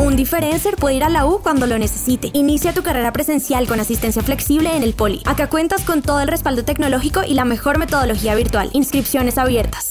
Un diferencer puede ir a la U cuando lo necesite. Inicia tu carrera presencial con asistencia flexible en el Poli. Acá cuentas con todo el respaldo tecnológico y la mejor metodología virtual. Inscripciones abiertas.